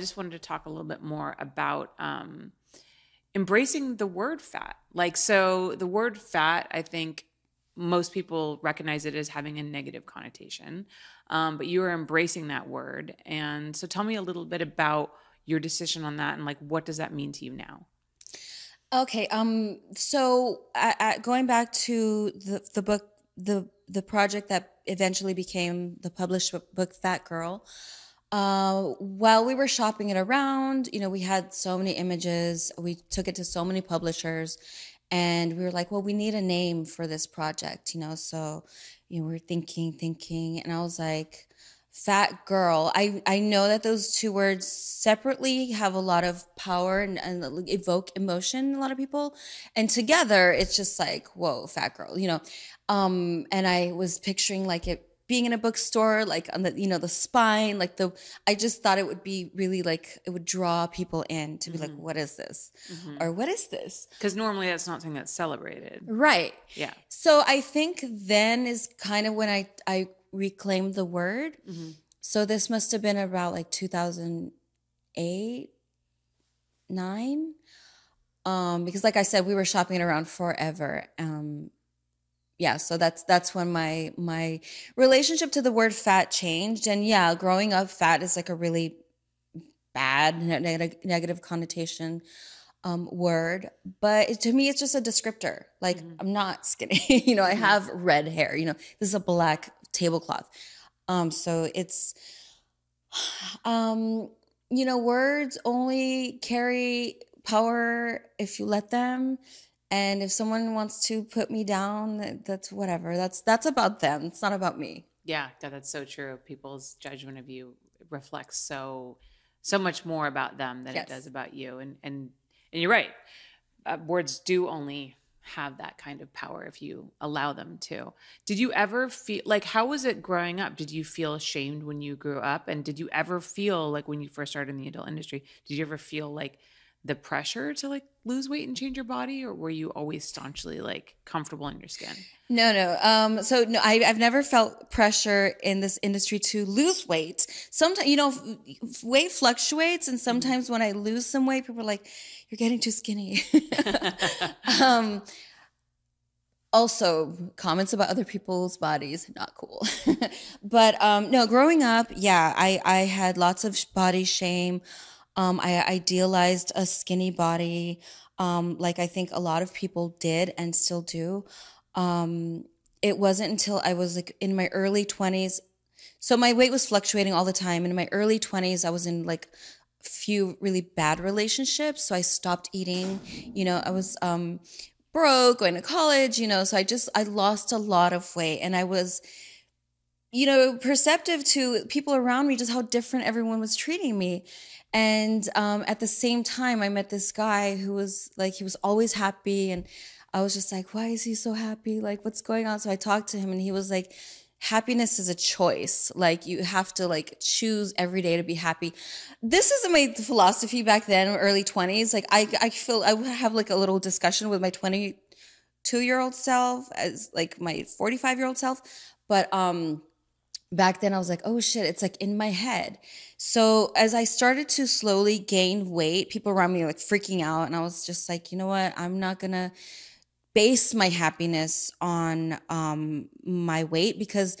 just wanted to talk a little bit more about um, embracing the word fat. Like, so the word fat, I think most people recognize it as having a negative connotation, um, but you are embracing that word. And so tell me a little bit about your decision on that and like what does that mean to you now? Okay. Um. So, I, I, going back to the the book, the the project that eventually became the published book, Fat Girl. Uh, while we were shopping it around, you know, we had so many images. We took it to so many publishers, and we were like, well, we need a name for this project, you know. So, you know, we are thinking, thinking, and I was like, fat girl. I I know that those two words separately have a lot of power and, and evoke emotion in a lot of people, and together it's just like, whoa, fat girl, you know. Um, and I was picturing like it being in a bookstore, like on the, you know, the spine, like the, I just thought it would be really like, it would draw people in to be mm-hmm. like, what is this? Mm-hmm. Or what is this? Because normally that's not something that's celebrated. Right. Yeah. So I think then is kind of when I, I reclaimed the word. Mm-hmm. So this must have been about like 2008, nine. Um, because like I said, we were shopping around forever. Um, yeah so that's that's when my my relationship to the word fat changed. And yeah growing up fat is like a really bad neg- negative connotation um, word. But it, to me it's just a descriptor. Like mm-hmm. i'm not skinny you know i mm-hmm. have red hair you know this is a black tablecloth. Um so it's um you know words only carry power if you let them and if someone wants to put me down that's whatever. That's that's about them. It's not about me. Yeah that, that's so true. People's judgment of you reflects so so much more about them than yes. it does about you. And and and you're right. Uh, words do only have that kind of power if you allow them to. Did you ever feel like how was it growing up? Did you feel ashamed when you grew up? And did you ever feel like when you first started in the adult industry, did you ever feel like the pressure to like lose weight and change your body or were you always staunchly like comfortable in your skin? No no um so no I, i've never felt pressure in this industry to lose weight. Sometimes you know weight fluctuates and sometimes mm-hmm. when i lose some weight people are like you're getting too skinny. Um also comments about other people's bodies not cool. But um no growing up yeah i i had lots of body shame um, I idealized a skinny body, um, like I think a lot of people did and still do. Um, it wasn't until I was like in my early 20s. So my weight was fluctuating all the time. In my early 20s, I was in like a few really bad relationships. So I stopped eating. You know, I was um, broke, going to college, you know, so I just, I lost a lot of weight and I was, you know, perceptive to people around me, just how different everyone was treating me. And um, at the same time, I met this guy who was like, he was always happy. And I was just like, why is he so happy? Like, what's going on? So I talked to him and he was like, happiness is a choice. Like, you have to like choose every day to be happy. This isn't my philosophy back then, early 20s. Like, I, I feel I would have like a little discussion with my 22 year old self as like my 45 year old self. But, um, back then I was like, oh shit, it's like in my head. So as I started to slowly gain weight, people around me were like freaking out. And I was just like, you know what? I'm not gonna base my happiness on um, my weight because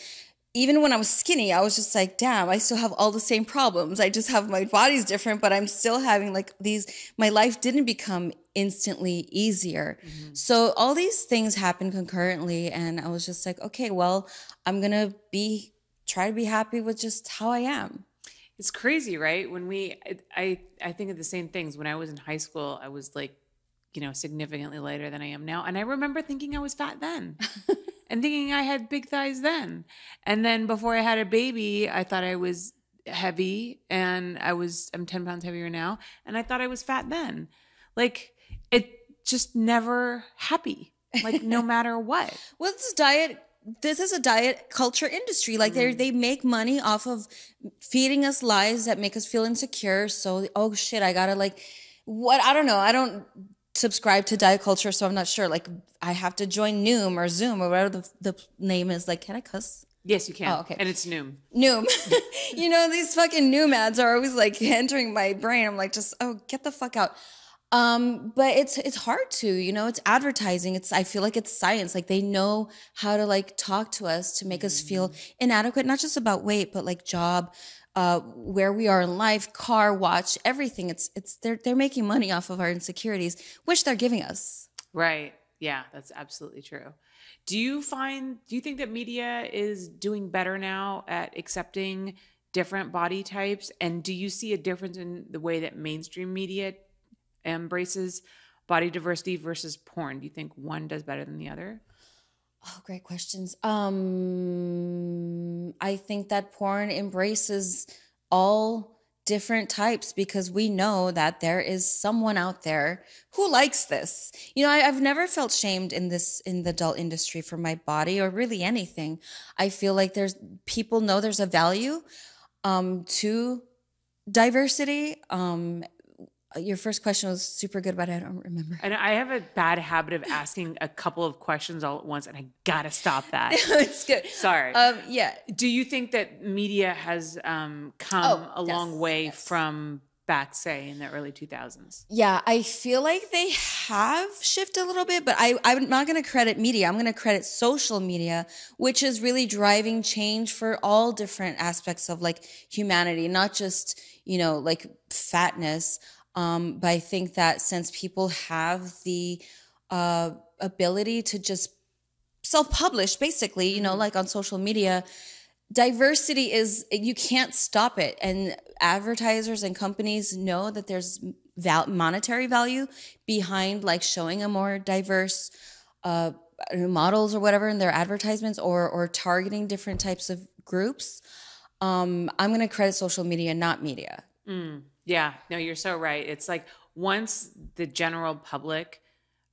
even when I was skinny, I was just like, damn, I still have all the same problems. I just have my body's different, but I'm still having like these, my life didn't become instantly easier. Mm-hmm. So all these things happened concurrently. And I was just like, okay, well, I'm going to be try to be happy with just how I am. It's crazy, right? When we, I, I think of the same things. When I was in high school, I was like, you know, significantly lighter than I am now, and I remember thinking I was fat then, and thinking I had big thighs then, and then before I had a baby, I thought I was heavy, and I was I'm ten pounds heavier now, and I thought I was fat then. Like it just never happy. Like no matter what. well, this diet this is a diet culture industry. Like mm. they they make money off of feeding us lies that make us feel insecure. So oh shit, I gotta like what I don't know. I don't subscribe to diet culture, so I'm not sure. Like I have to join Noom or Zoom or whatever the, the name is. Like, can I cuss? Yes, you can. Oh, okay. And it's Noom. Noom. you know, these fucking Noom ads are always like entering my brain. I'm like, just, oh, get the fuck out. Um, but it's it's hard to, you know, it's advertising. It's I feel like it's science. Like they know how to like talk to us to make mm-hmm. us feel mm-hmm. inadequate, not just about weight, but like job, uh, where we are in life, car, watch, everything. It's it's they're they're making money off of our insecurities, which they're giving us. Right. Yeah, that's absolutely true. Do you find do you think that media is doing better now at accepting different body types and do you see a difference in the way that mainstream media embraces body diversity versus porn? Do you think one does better than the other? Oh, great questions. Um I think that porn embraces all different types because we know that there is someone out there who likes this. You know, I, have never felt shamed in this in the adult industry for my body or really anything. I feel like there's people know there's a value um, to diversity um, your first question was super good, but I don't remember. And I have a bad habit of asking a couple of questions all at once, and I gotta stop that. it's good. Sorry. Um, yeah. Do you think that media has um, come oh, a long way yes. from back, say, in the early 2000s? Yeah, I feel like they have shifted a little bit, but I, I'm not going to credit media. I'm going to credit social media, which is really driving change for all different aspects of like humanity, not just, you know, like fatness. Um, but I think that since people have the uh, ability to just self publish, basically, you know, mm-hmm. like on social media, diversity is, you can't stop it. And advertisers and companies know that there's val- monetary value behind like showing a more diverse uh, models or whatever in their advertisements or, or targeting different types of groups. Um, I'm going to credit social media, not media. Mm. Yeah, no, you're so right. It's like once the general public,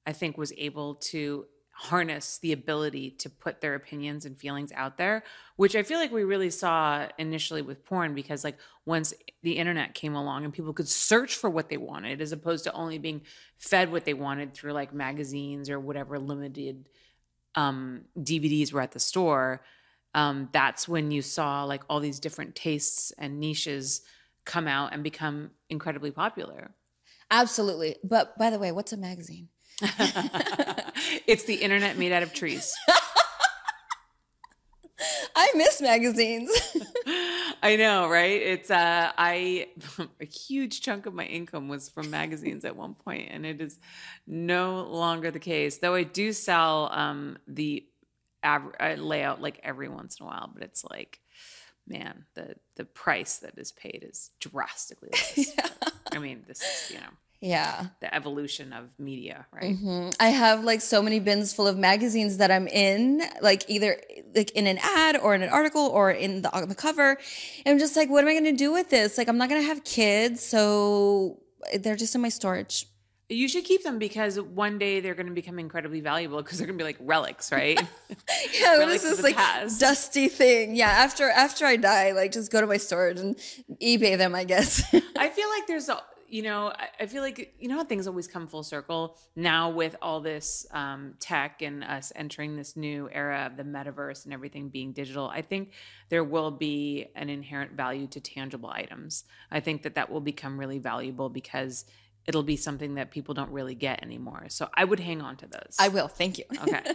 I think, was able to harness the ability to put their opinions and feelings out there, which I feel like we really saw initially with porn because, like, once the internet came along and people could search for what they wanted as opposed to only being fed what they wanted through like magazines or whatever limited um, DVDs were at the store. Um, that's when you saw like all these different tastes and niches come out and become incredibly popular. Absolutely. But by the way, what's a magazine? it's the internet made out of trees. I miss magazines. I know, right? It's uh I a huge chunk of my income was from magazines at one point and it is no longer the case. Though I do sell um the av- layout like every once in a while, but it's like man, the the price that is paid is drastically less. yeah. I mean, this is you know. Yeah. The evolution of media, right? Mm-hmm. I have like so many bins full of magazines that I'm in, like either like in an ad or in an article or in the, on the cover. And I'm just like, what am I going to do with this? Like, I'm not going to have kids. So they're just in my storage. You should keep them because one day they're going to become incredibly valuable because they're going to be like relics, right? yeah, relics this is like past. dusty thing. Yeah, after after I die, like just go to my storage and eBay them. I guess. I feel like there's a, you know, I feel like you know how things always come full circle now with all this um, tech and us entering this new era of the metaverse and everything being digital. I think there will be an inherent value to tangible items. I think that that will become really valuable because it'll be something that people don't really get anymore. So I would hang on to those. I will. Thank you. okay.